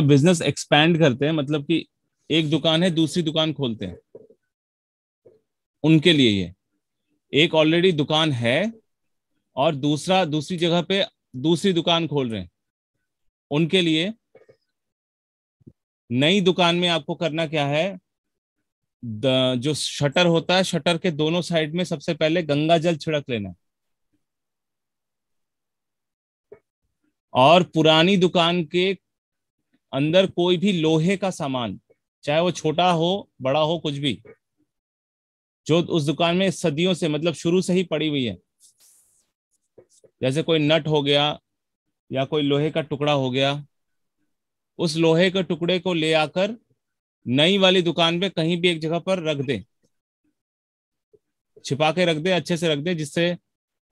Business expand करते हैं मतलब कि एक दुकान है, दूसरी दुकान खोलते हैं। उनके लिए ये। एक ऑलरेडी दुकान है और दूसरा, दूसरी जगह पे दूसरी दुकान खोल रहे हैं। उनके लिए नई दुकान में आपको करना क्या है? जो शटर होता है, शटर के दोनों साइड में सबसे पहले गंगा जल छिड़क लेना। और पुरानी दुकान के अंदर कोई भी लोहे का सामान, चाहे वो छोटा हो, बड़ा हो, कुछ भी, जो उस दुकान में सदियों से मतलब शुरू से ही पड़ी हुई है। जैसे कोई नट हो गया, या कोई लोहे का टुकड़ा हो गया, उस लोहे के टुकड़े को ले आकर नई वाली दुकान पे कहीं भी एक जगह पर रख दे। छिपा के रख दे, अच्छे से रख दे, जिससे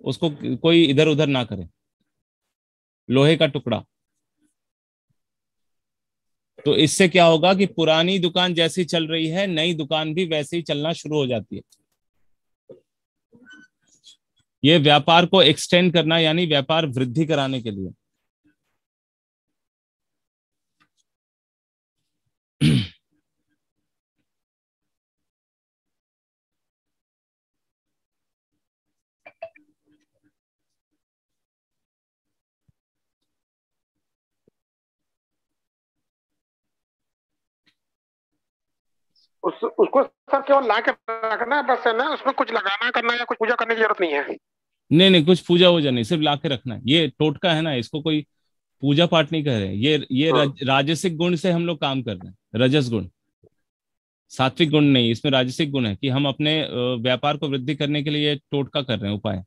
उसको कोई इधर उधर ना करे। लोहे का टुकड़ा। तो इससे क्या होगा कि पुरानी दुकान जैसी चल रही है, नई दुकान भी वैसे ही चलना शुरू हो जाती है। ये व्यापार को एक्सटेंड करना, यानी व्यापार वृद्धि कराने के लिए। उस उसको सर केवल ला के रखना है बस है ना उसमें कुछ लगाना करना या कुछ पूजा करने की ज़रूरत नहीं है? नहीं नहीं कुछ पूजा वूजा नहीं सिर्फ़ ला के रखना है। ये टोटका है ना इसको कोई पूजा पाठ नहीं कर रहे ये ये हाँ। राजसिक गुण से हम लोग काम कर रहे हैं रजस गुण। सात्विक गुण नहीं इसमें राजसिक गुण है कि हम अपने व्यापार को वृद्धि करने के लिए टोटका कर रहे हैं उपाय।